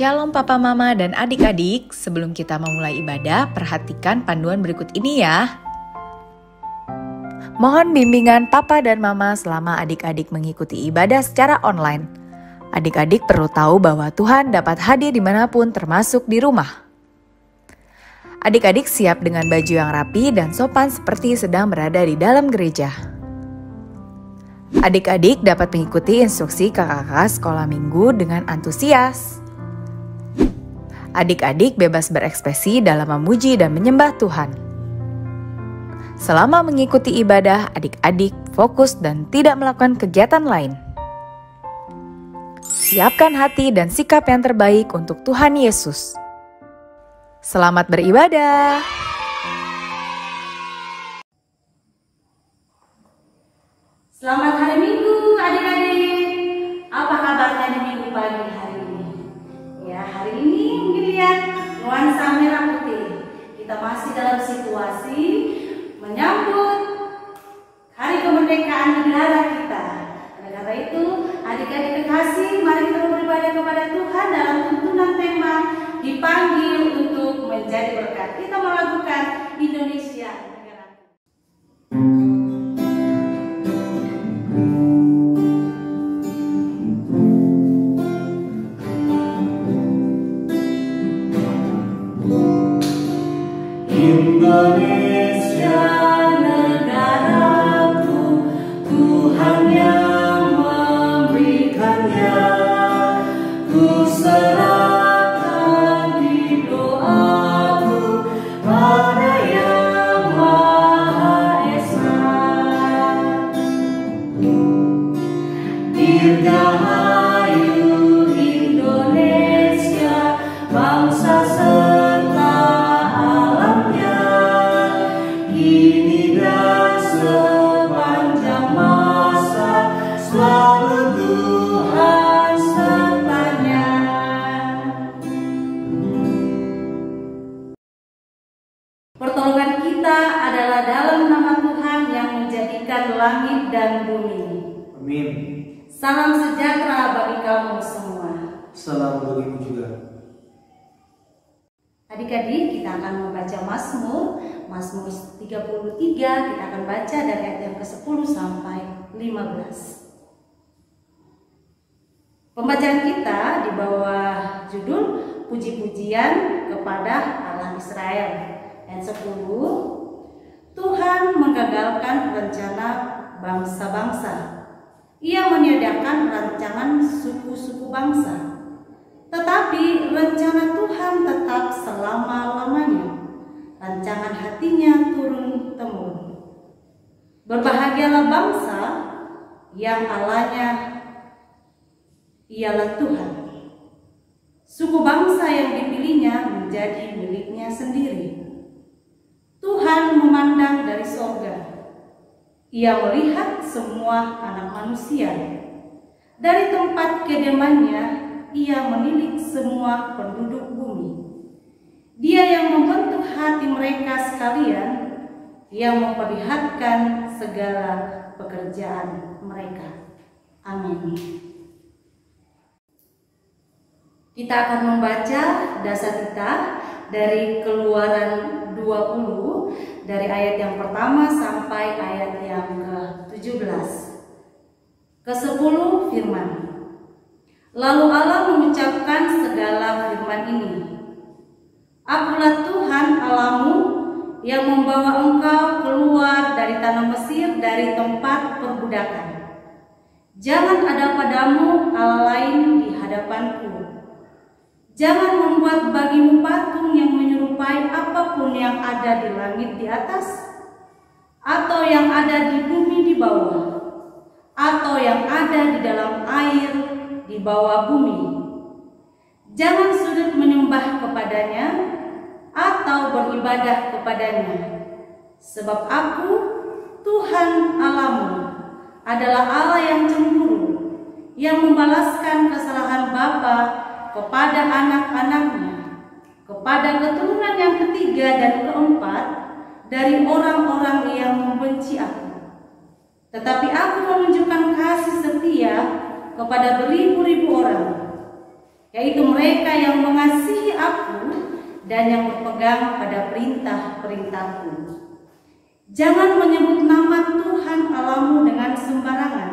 Shalom Papa Mama dan adik-adik, sebelum kita memulai ibadah, perhatikan panduan berikut ini ya. Mohon bimbingan Papa dan Mama selama adik-adik mengikuti ibadah secara online. Adik-adik perlu tahu bahwa Tuhan dapat hadir di mana pun termasuk di rumah. Adik-adik siap dengan baju yang rapi dan sopan seperti sedang berada di dalam gereja. Adik-adik dapat mengikuti instruksi kakak-kakak sekolah minggu dengan antusias. Adik-adik bebas berekspresi dalam memuji dan menyembah Tuhan. Selama mengikuti ibadah, adik-adik fokus dan tidak melakukan kegiatan lain. Siapkan hati dan sikap yang terbaik untuk Tuhan Yesus. Selamat beribadah. Selamat hari Minggu adik-adik. Apa kabarnya di minggu pagi hari ini? Ya hari ini lihat nuansa merah putih. Kita masih dalam situasi menyambut hari kemerdekaan negara kita. Oleh karena itu adik-adik kekasih mari kita beribadah kepada Tuhan dalam tuntunan tema dipanggil untuk menjadi berkat. Kita melakukan Indonesia Indonesia kita akan membaca Mazmur, Mazmur 33, kita akan baca dari ayat yang ke-10 sampai 15. Pembacaan kita di bawah judul Puji-pujian kepada Allah Israel. Ayat 10. Tuhan menggagalkan rencana bangsa-bangsa. Ia meniadakan rancangan suku-suku bangsa. Tetapi rencana Tuhan tetap selama-lamanya. Rancangan hatinya turun temurun. Berbahagialah bangsa yang Allahnya ialah Tuhan. Suku bangsa yang dipilihnya menjadi miliknya sendiri. Tuhan memandang dari sorga. Ia melihat semua anak manusia. Dari tempat kediamannya, ia menilik semua penduduk bumi. Dia yang membentuk hati mereka sekalian, yang memperlihatkan segala pekerjaan mereka. Amin. Kita akan membaca dasar kita dari keluaran 20 dari ayat yang pertama sampai ayat yang ke-17. Ke-10 firman. Lalu Allah mengucapkan segala firman ini. Akulah Tuhan Allahmu yang membawa engkau keluar dari tanah Mesir dari tempat perbudakan. Jangan ada padamu Allah lain di hadapanku. Jangan membuat bagimu patung yang menyerupai apa pun yang ada di langit di atas, atau yang ada di bumi di bawah, atau yang ada di dalam air di bawah bumi. Jangan sudut menyembah kepadanya atau beribadah kepadanya, sebab aku, Tuhan Allahmu, adalah Allah yang cemburu, yang membalaskan kesalahan bapa kepada anak-anaknya, kepada keturunan yang ketiga dan keempat dari orang-orang yang membenci aku. Tetapi aku menunjukkan kasih setia kepada beribu-ribu orang yaitu mereka yang mengasihi aku dan yang berpegang pada perintah-perintahku. Jangan menyebut nama Tuhan Allahmu dengan sembarangan,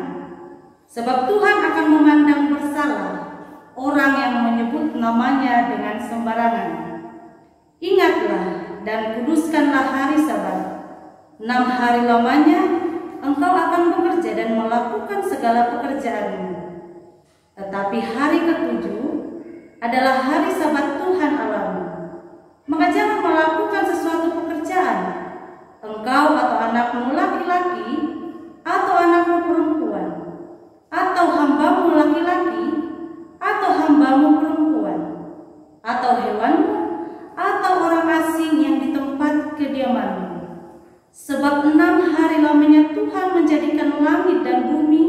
sebab Tuhan akan memandang bersalah orang yang menyebut namanya dengan sembarangan. Ingatlah dan kuduskanlah hari sabat. Enam hari lamanya engkau akan bekerja dan melakukan segala pekerjaanmu. Tetapi hari ketujuh adalah hari sabat Tuhan Allahmu. Maka jangan melakukan sesuatu pekerjaan, engkau atau anakmu laki-laki, atau anakmu perempuan, atau hambamu laki-laki, atau hambamu perempuan, atau hewanmu, atau orang asing yang di tempat kediamanmu. Sebab enam hari lamanya Tuhan menjadikan langit dan bumi,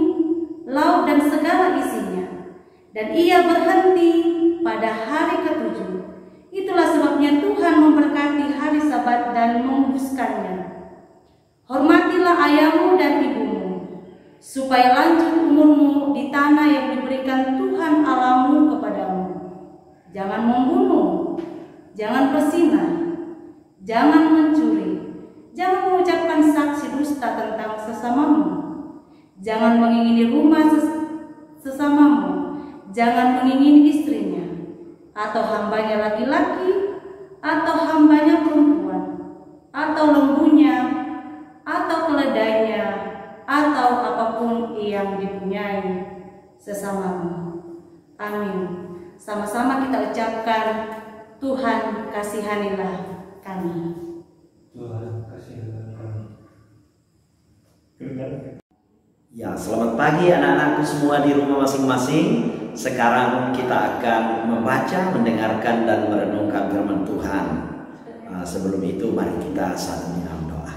laut dan segala isinya. Dan ia berhenti pada hari ketujuh. Itulah sebabnya Tuhan memberkati hari sabat dan menguduskannya. Hormatilah ayahmu dan ibumu, supaya lanjut umurmu di tanah yang diberikan Tuhan Allahmu kepadamu. Jangan membunuh, jangan bersinah, jangan mencuri, jangan mengucapkan saksi dusta tentang sesamamu, jangan mengingini rumah ses sesamamu, jangan mengingini istrinya, atau hambanya laki-laki, atau hambanya perempuan, atau lembunya, atau keledainya, atau apa pun yang dipunyai sesamamu. Amin. Sama-sama kita ucapkan Tuhan kasihanilah kami. Ya, selamat pagi anak-anakku semua di rumah masing-masing. Sekarang kita akan membaca, mendengarkan, dan merenungkan firman Tuhan. Nah, sebelum itu, mari kita saling dalam doa.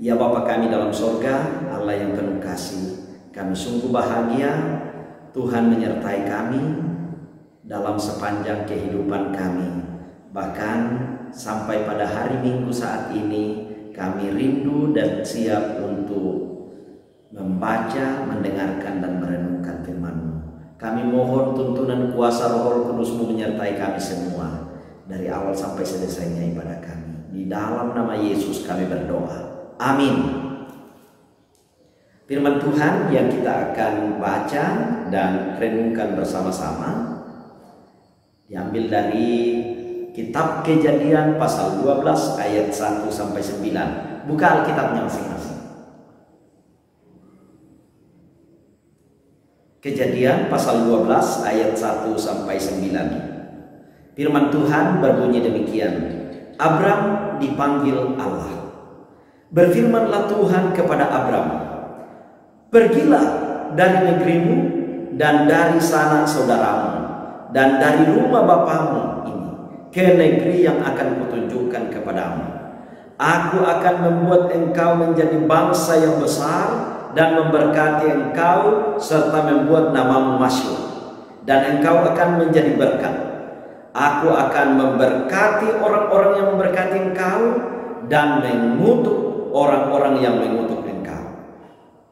Ya Bapa kami dalam sorga, Allah yang penuh kasih, kami sungguh bahagia Tuhan menyertai kami dalam sepanjang kehidupan kami. Bahkan sampai pada hari Minggu saat ini, kami rindu dan siap untuk membaca, mendengarkan dan merenungkan firman-Mu. Kami mohon tuntunan kuasa Roh Kudus-Mu menyertai kami semua dari awal sampai selesainya ibadah kami. Di dalam nama Yesus kami berdoa. Amin. Firman Tuhan yang kita akan baca dan renungkan bersama-sama diambil dari kitab Kejadian pasal 12 ayat 1 sampai 9. Buka Alkitabnya masing-masing. Kejadian pasal 12 ayat 1 sampai 9. Firman Tuhan berbunyi demikian. Abram dipanggil Allah. Berfirmanlah Tuhan kepada Abram, "Pergilah dari negerimu dan dari sana saudaramu dan dari rumah bapamu ini ke negeri yang akan kutunjukkan kepadamu. Aku akan membuat engkau menjadi bangsa yang besar dan memberkati engkau serta membuat namamu masyhur dan engkau akan menjadi berkat. Aku akan memberkati orang-orang yang memberkati engkau dan mengutuk orang-orang yang mengutuk engkau.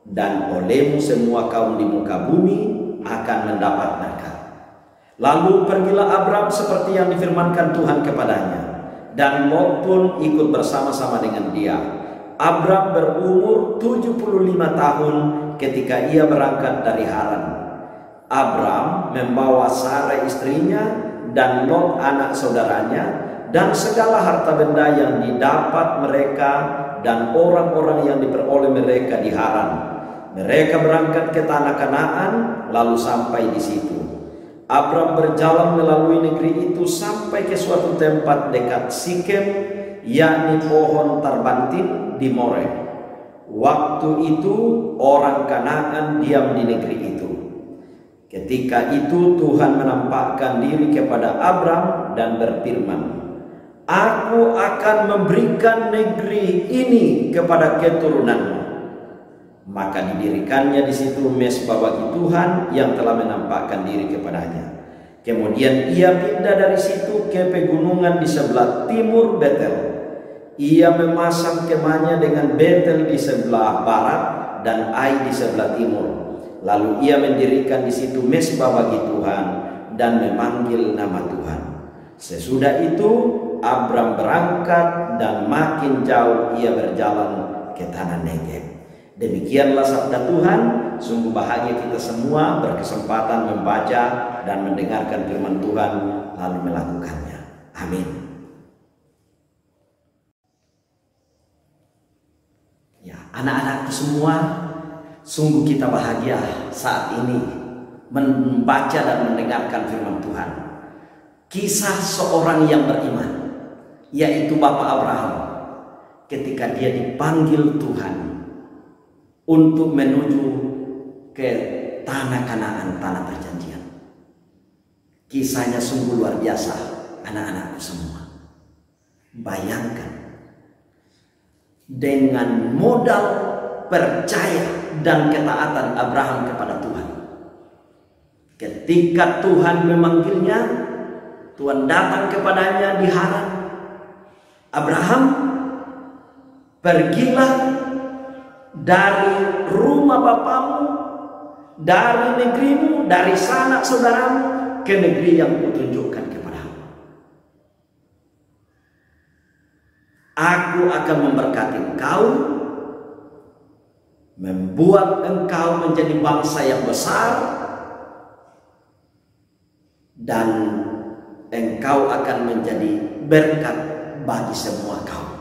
Dan olehmu semua kaum di muka bumi akan mendapat berkat. Lalu pergilah Abram seperti yang difirmankan Tuhan kepadanya. Dan Lot pun ikut bersama-sama dengan dia Abram berumur 75 tahun ketika ia berangkat dari Haran. Abram membawa Sarah istrinya dan Lot anak saudaranya dan segala harta benda yang didapat mereka dan orang-orang yang diperoleh mereka di Haran. Mereka berangkat ke tanah Kanaan lalu sampai di situ. Abram berjalan melalui negeri itu sampai ke suatu tempat dekat Sikem yakni pohon tarbantin di More. Waktu itu orang Kanaan diam di negeri itu. Ketika itu Tuhan menampakkan diri kepada Abram dan berfirman, Aku akan memberikan negeri ini kepada keturunanmu. Maka didirikannya di situ mesbah bagi Tuhan yang telah menampakkan diri kepadanya. Kemudian ia pindah dari situ ke pegunungan di sebelah timur Betel ia memasang kemahnya dengan Betel di sebelah barat dan Ai di sebelah timur. Lalu ia mendirikan di situ mesbah bagi Tuhan dan memanggil nama Tuhan. Sesudah itu Abram berangkat dan makin jauh ia berjalan ke tanah Negev. Demikianlah sabda Tuhan, sungguh bahagia kita semua berkesempatan membaca dan mendengarkan firman Tuhan lalu melakukannya. Amin. Ya, anak-anakku semua, sungguh kita bahagia saat ini membaca dan mendengarkan firman Tuhan. Kisah seorang yang beriman, yaitu Bapak Abraham, ketika dia dipanggil Tuhan untuk menuju ke tanah Kanaan, tanah perjanjian. Kisahnya sungguh luar biasa, anak-anakku semua. Bayangkan dengan modal percaya dan ketaatan Abraham kepada Tuhan. Ketika Tuhan memanggilnya, Tuhan datang kepadanya di Haran. Abraham, pergilah dari rumah bapamu, dari negerimu, dari sanak saudaramu ke negeri yang kutunjukkan kepadamu. Aku akan memberkati engkau, membuat engkau menjadi bangsa yang besar, dan engkau akan menjadi berkat bagi semua kaum.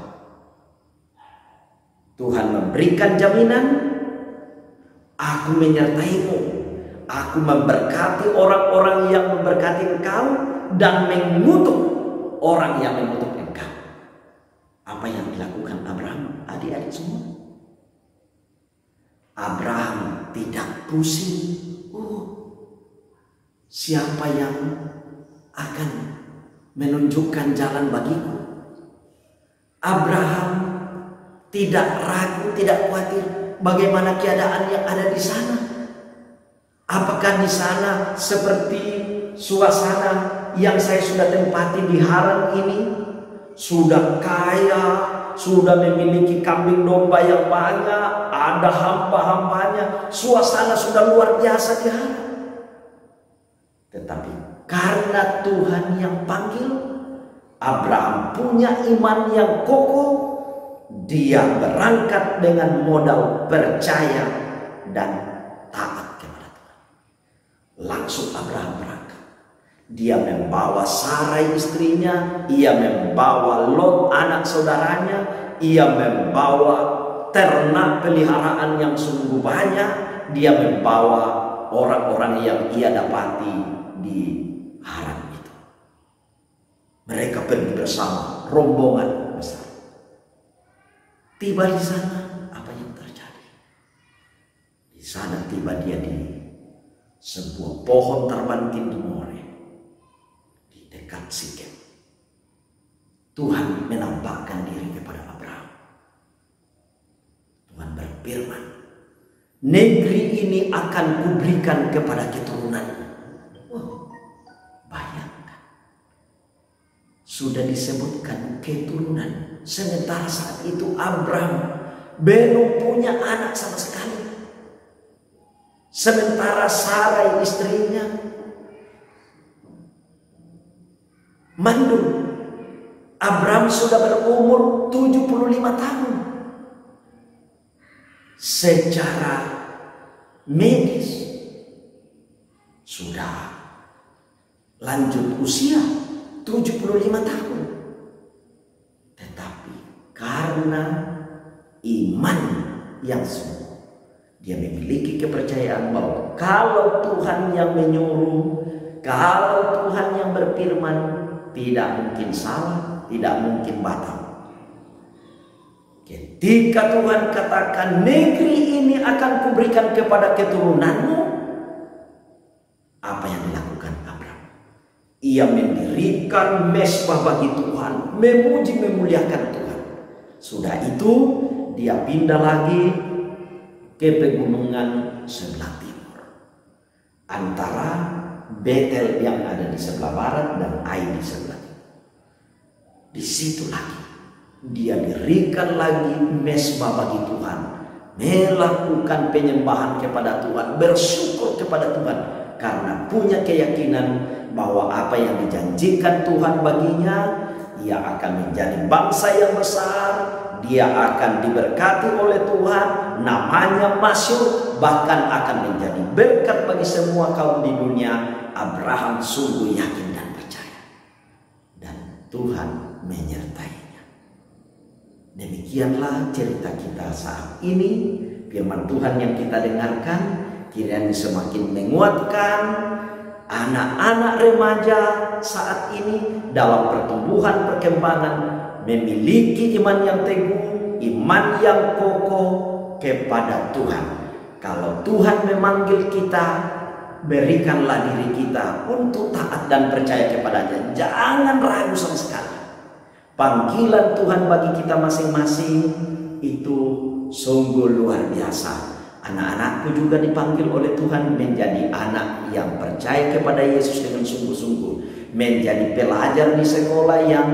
Tuhan memberikan jaminan, aku menyertaimu, aku memberkati orang-orang yang memberkati engkau dan mengutuk orang yang mengutuk. Apa yang dilakukan Abraham, adik-adik semua? Abraham tidak pusing. Oh, siapa yang akan menunjukkan jalan bagiku? Abraham tidak ragu, tidak khawatir bagaimana keadaan yang ada di sana. Apakah di sana seperti suasana yang saya sudah tempati di Haran ini? Sudah kaya, sudah memiliki kambing domba yang banyak, ada hamba-hambanya, suasana sudah luar biasa di Haran. Tetapi karena Tuhan yang panggil, Abraham punya iman yang kokoh, dia berangkat dengan modal percaya dan taat kepada Tuhan. Langsung Abraham berangkat. Dia membawa Sarai istrinya, ia membawa Lot anak saudaranya, ia membawa ternak peliharaan yang sungguh banyak, dia membawa orang-orang yang ia dapati di Haran itu. Mereka pergi bersama rombongan besar. Tiba di sana, apa yang terjadi? Di sana tiba dia di sebuah pohon terbanting di More, dekat Sikem. Tuhan menampakkan diri kepada Abraham. Tuhan berfirman, negeri ini akan kuberikan kepada keturunanmu. Wow, bayangkan. Sudah disebutkan keturunan. Sementara saat itu Abraham belum punya anak sama sekali. Sementara Sarai istrinya mandul. Abraham sudah berumur 75 tahun. Secara medis sudah lanjut usia 75 tahun. Tetapi karena iman yang sungguh dia memiliki kepercayaan bahwa kalau Tuhan yang menyuruh, kalau Tuhan yang berfirman, tidak mungkin salah, tidak mungkin batal. Ketika Tuhan katakan negeri ini akan kuberikan kepada keturunanmu, apa yang dilakukan Abraham? Ia mendirikan mesbah bagi Tuhan, memuji memuliakan Tuhan. Sudah itu dia pindah lagi ke pegunungan sebelah timur. Antara Betel yang ada di sebelah barat dan Ai di sebelah timur. Di situ lagi dia dirikan lagi mesbah bagi Tuhan. Melakukan penyembahan kepada Tuhan, bersyukur kepada Tuhan karena punya keyakinan bahwa apa yang dijanjikan Tuhan baginya, ia akan menjadi bangsa yang besar, dia akan diberkati oleh Tuhan, namanya masyur, bahkan akan menjadi berkat bagi semua kaum di dunia. Abraham sungguh yakin dan percaya. Dan Tuhan menyertainya. Demikianlah cerita kita saat ini. Firman Tuhan yang kita dengarkan kiranya semakin menguatkan anak-anak remaja saat ini dalam pertumbuhan perkembangan memiliki iman yang teguh, iman yang kokoh kepada Tuhan. Kalau Tuhan memanggil kita, berikanlah diri kita untuk taat dan percaya kepadanya. Jangan ragu sama sekali. Panggilan Tuhan bagi kita masing-masing itu sungguh luar biasa. Anak-anakku juga dipanggil oleh Tuhan menjadi anak yang percaya kepada Yesus dengan sungguh-sungguh. Menjadi pelajar di sekolah yang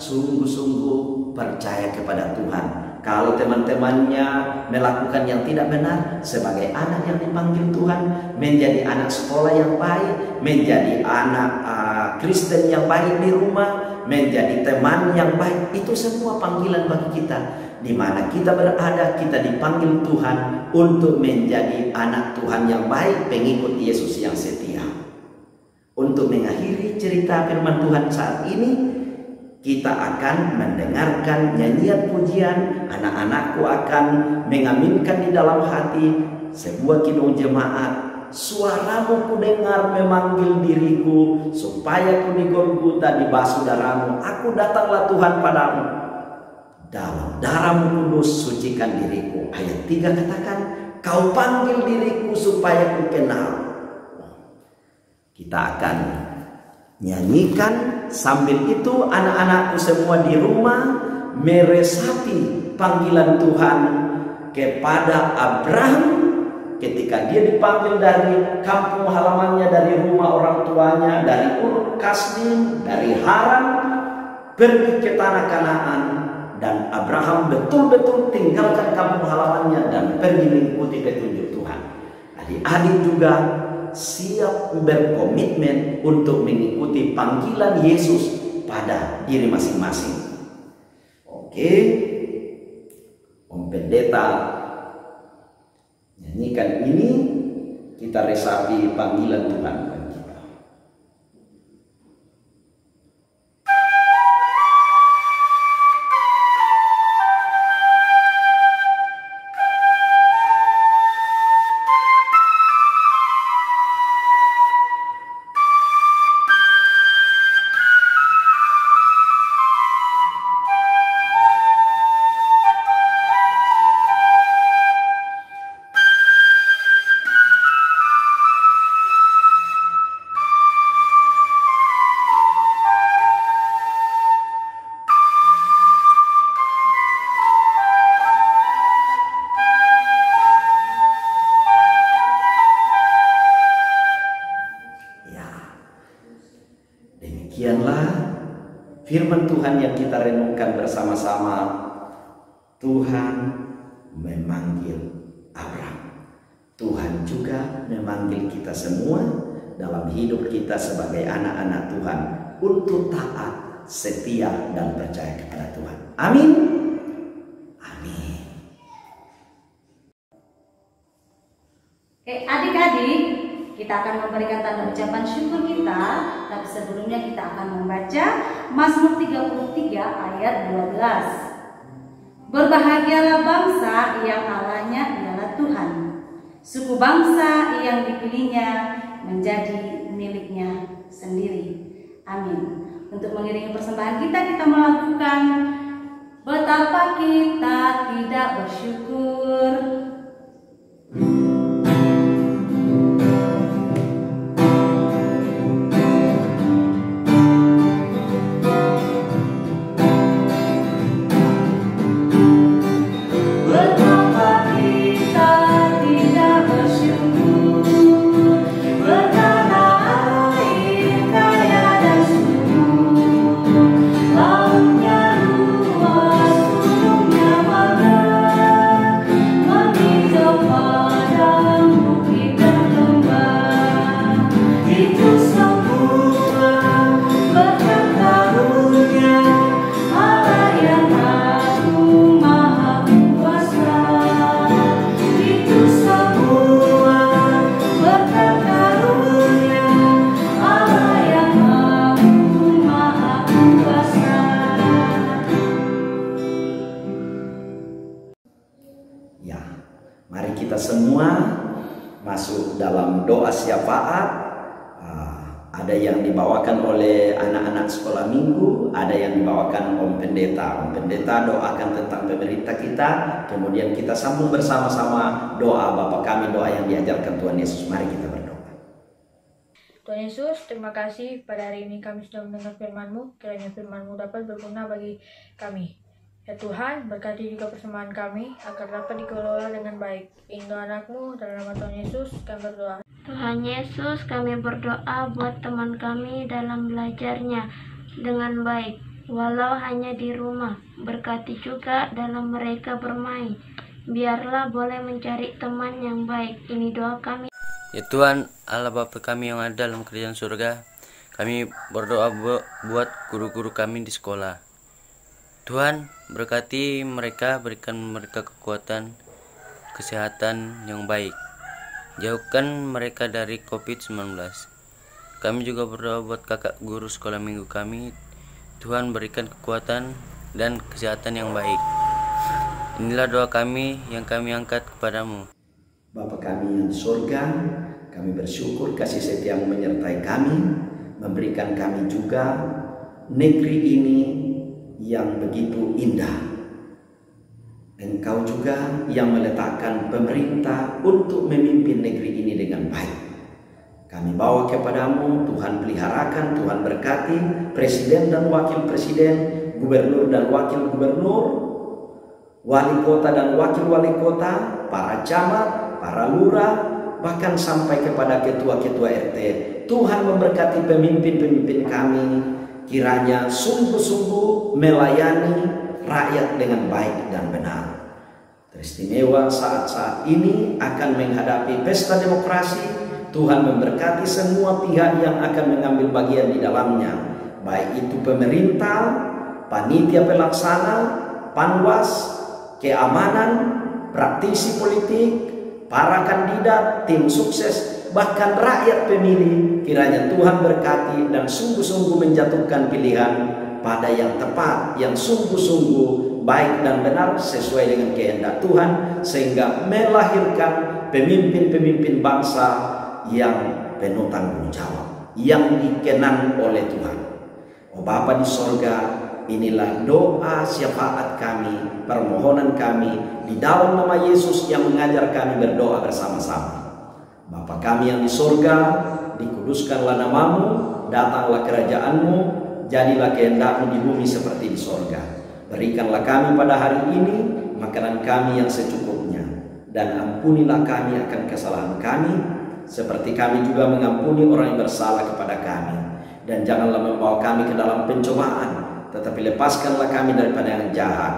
sungguh-sungguh percaya kepada Tuhan. Kalau teman-temannya melakukan yang tidak benar sebagai anak yang dipanggil Tuhan menjadi anak sekolah yang baik, menjadi anak uh, Kristen yang baik di rumah, menjadi teman yang baik, itu semua panggilan bagi kita. Di mana kita berada, kita dipanggil Tuhan untuk menjadi anak Tuhan yang baik, pengikut Yesus yang setia. Untuk mengakhiri cerita firman Tuhan saat ini, kita akan mendengarkan nyanyian pujian anak-anakku akan mengaminkan di dalam hati sebuah kidung jemaat suaramu ku dengar memanggil diriku supaya ku di Golgota dibasuh darahmu aku datanglah Tuhan padamu dalam darahmu kudus sucikan diriku ayat 3 katakan kau panggil diriku supaya ku kenal. Kita akan nyanyikan sambil itu anak-anakku semua di rumah meresapi panggilan Tuhan kepada Abraham ketika dia dipanggil dari kampung halamannya dari rumah orang tuanya dari Ur Kasdim dari Haran pergi ke tanah Kanaan dan Abraham betul-betul tinggalkan kampung halamannya dan pergi mengikuti petunjuk Tuhan. Adik-adik juga siap berkomitmen untuk mengikuti panggilan Yesus pada diri masing-masing. Oke, Om Pendeta nyanyikan ini kita resapi panggilan Tuhan memanggil Abraham. Tuhan juga memanggil kita semua dalam hidup kita sebagai anak-anak Tuhan untuk taat, setia, dan percaya kepada Tuhan. Amin. Amin. Oke, adik-adik, kita akan memberikan tanda ucapan syukur kita, tapi sebelumnya kita akan membaca Mazmur 33 ayat 12. Berbahagialah bangsa yang Allahnya ialah Tuhan. Suku bangsa yang dipilihnya menjadi miliknya sendiri. Amin. Untuk mengiringi persembahan kita, kita melakukan betapa kita tidak bersyukur. Kita semua masuk dalam doa syafaat. Ah, Ada yang dibawakan oleh anak-anak sekolah minggu, ada yang dibawakan Om Pendeta. Om Pendeta doakan tentang pemerintah kita, kemudian kita sambung bersama-sama doa Bapa kami, doa yang diajarkan Tuhan Yesus. Mari kita berdoa. Tuhan Yesus, terima kasih pada hari ini kami sudah mendengar firman-Mu. Kiranya firman-Mu dapat berguna bagi kami. Ya Tuhan, berkati juga persembahan kami agar dapat dikelola dengan baik. Indo anakmu, dalam nama Tuhan Yesus, kami berdoa. Tuhan Yesus, kami berdoa buat teman kami dalam belajarnya dengan baik, walau hanya di rumah. Berkati juga dalam mereka bermain. Biarlah boleh mencari teman yang baik. Ini doa kami. Ya Tuhan, Allah Bapa kami yang ada dalam kerajaan surga, kami berdoa bu- buat guru-guru kami di sekolah. Tuhan, berkati mereka, berikan mereka kekuatan, kesehatan yang baik. Jauhkan mereka dari COVID-19. Kami juga berdoa buat kakak guru sekolah minggu kami. Tuhan berikan kekuatan dan kesehatan yang baik. Inilah doa kami yang kami angkat kepadamu. Bapa kami yang surga, kami bersyukur kasih setiamu menyertai kami, memberikan kami juga negeri ini yang begitu indah. Engkau juga yang meletakkan pemerintah untuk memimpin negeri ini dengan baik. Kami bawa kepadamu, Tuhan peliharakan, Tuhan berkati, presiden dan wakil presiden, gubernur dan wakil gubernur, wali kota dan wakil wali kota, para camat, para lurah, bahkan sampai kepada ketua-ketua RT. Tuhan memberkati pemimpin-pemimpin kami, kiranya sungguh-sungguh melayani rakyat dengan baik dan benar. Teristimewa saat-saat ini akan menghadapi pesta demokrasi. Tuhan memberkati semua pihak yang akan mengambil bagian di dalamnya, baik itu pemerintah, panitia pelaksana, panwas, keamanan, praktisi politik, para kandidat, tim sukses, bahkan rakyat pemilih. Kiranya Tuhan berkati dan sungguh-sungguh menjatuhkan pilihan pada yang tepat, yang sungguh-sungguh baik dan benar sesuai dengan kehendak Tuhan sehingga melahirkan pemimpin-pemimpin bangsa yang penuh tanggung jawab, yang dikenang oleh Tuhan. Oh Bapa di sorga, inilah doa syafaat kami, permohonan kami di dalam nama Yesus yang mengajar kami berdoa bersama-sama. Bapa kami yang di sorga, dikuduskanlah namamu, datanglah kerajaanmu, jadilah kehendakmu di bumi seperti di sorga. Berikanlah kami pada hari ini makanan kami yang secukupnya, dan ampunilah kami akan kesalahan kami, seperti kami juga mengampuni orang yang bersalah kepada kami. Dan janganlah membawa kami ke dalam pencobaan, tetapi lepaskanlah kami daripada yang jahat.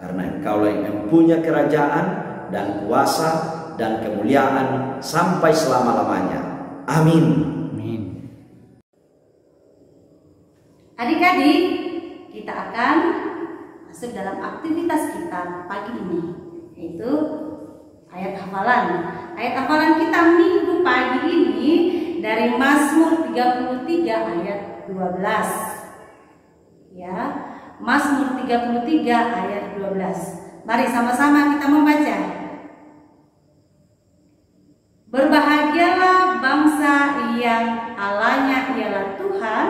Karena engkaulah yang mempunyai kerajaan dan kuasa dan kemuliaan sampai selama-lamanya. Amin. Adik-adik, kita akan masuk dalam aktivitas kita pagi ini, yaitu ayat hafalan. Ayat hafalan kita minggu pagi ini dari Mazmur 33 ayat 12. Ya, Mazmur 33 ayat 12. Mari sama-sama kita membaca. Berbahagialah yang Allahnya ialah Tuhan,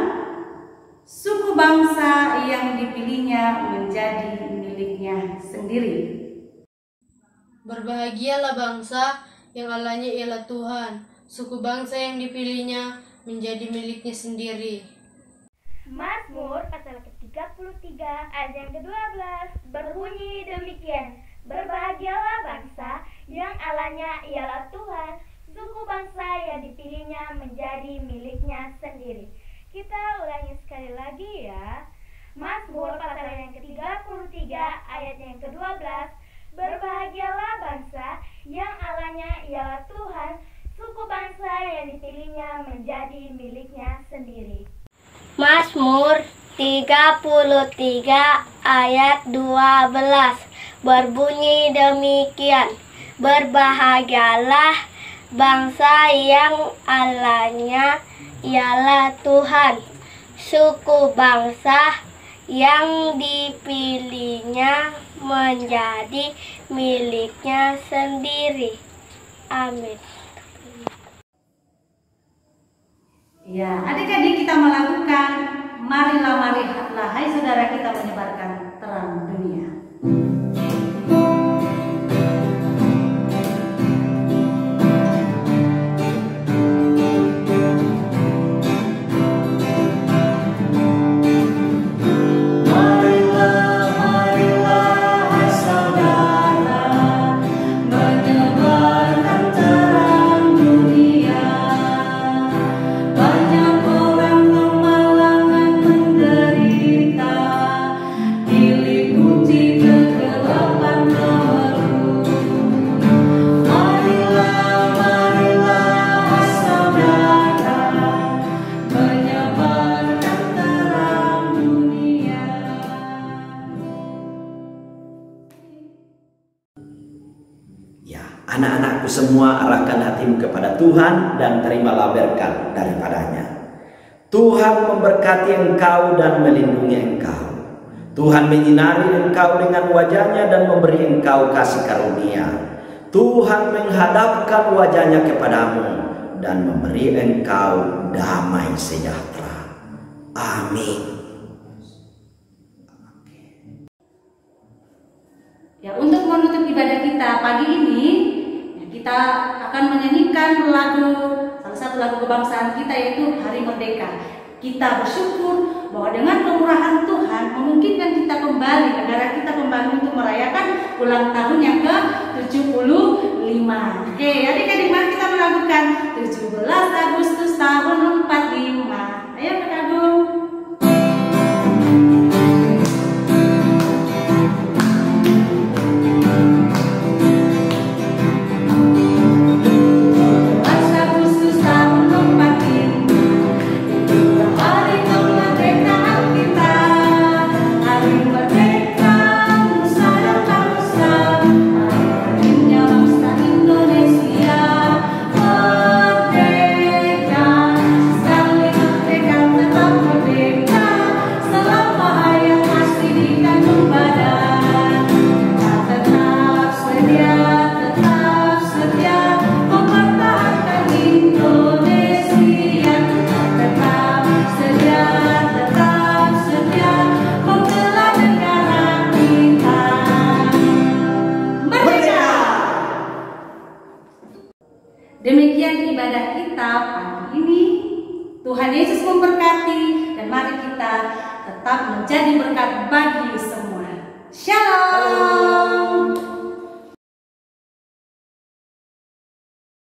suku bangsa yang dipilihnya menjadi miliknya sendiri. Berbahagialah bangsa yang Allahnya ialah Tuhan, suku bangsa yang dipilihnya menjadi miliknya sendiri. Mazmur pasal ke-33 ayat yang ke-12 berbunyi demikian. Berbahagialah bangsa yang Allahnya ialah Tuhan, suku bangsa yang dipilihnya menjadi miliknya sendiri. Kita ulangi sekali lagi ya. Mazmur pasal yang ke-33 ayat yang ke-12 Berbahagialah bangsa yang Allahnya ialah Tuhan, suku bangsa yang dipilihnya menjadi miliknya sendiri. Mazmur 33 ayat 12 berbunyi demikian Berbahagialah bangsa yang Allahnya ialah Tuhan suku bangsa yang dipilihnya menjadi miliknya sendiri. Amin. Ya, adik-adik kita melakukan marilah marilah hai saudara kita menyebarkan terang dengan wajahnya dan memberi engkau kasih karunia. Tuhan menghadapkan wajahnya kepadamu dan memberi engkau damai sejahtera. Amin. Ya, untuk menutup ibadah kita pagi ini, ya, kita akan menyanyikan lagu salah satu lagu kebangsaan kita yaitu Hari Merdeka. Kita bersyukur bahwa dengan kemurahan Tuhan memungkinkan kita kembali negara kita kembali untuk merayakan ulang tahun yang ke-75. Oke, adik-adik mari kita melakukan 17 Agustus tahun 45. Ayo Kak